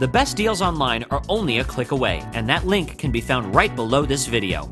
The best deals online are only a click away, and that link can be found right below this video.